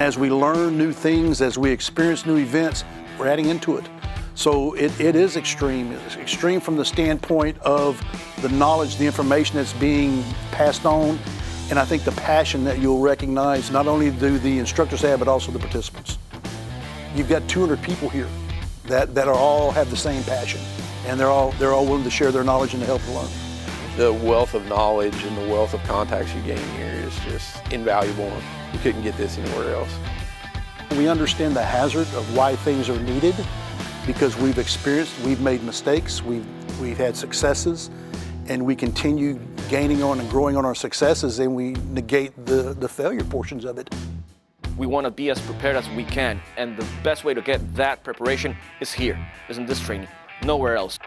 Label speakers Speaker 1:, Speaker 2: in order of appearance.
Speaker 1: As we learn new things, as we experience new events, we're adding into it. So it, it is extreme. It's extreme from the standpoint of the knowledge, the information that's being passed on, and I think the passion that you'll recognize not only do the instructors have, but also the participants. You've got 200 people here that, that are all have the same passion, and they're all, they're all willing to share their knowledge and to help learn.
Speaker 2: The wealth of knowledge and the wealth of contacts you gain here is just invaluable. You couldn't get this anywhere else.
Speaker 1: We understand the hazard of why things are needed because we've experienced, we've made mistakes, we've, we've had successes, and we continue gaining on and growing on our successes and we negate the, the failure portions of it.
Speaker 3: We want to be as prepared as we can, and the best way to get that preparation is here, is in this training, nowhere else.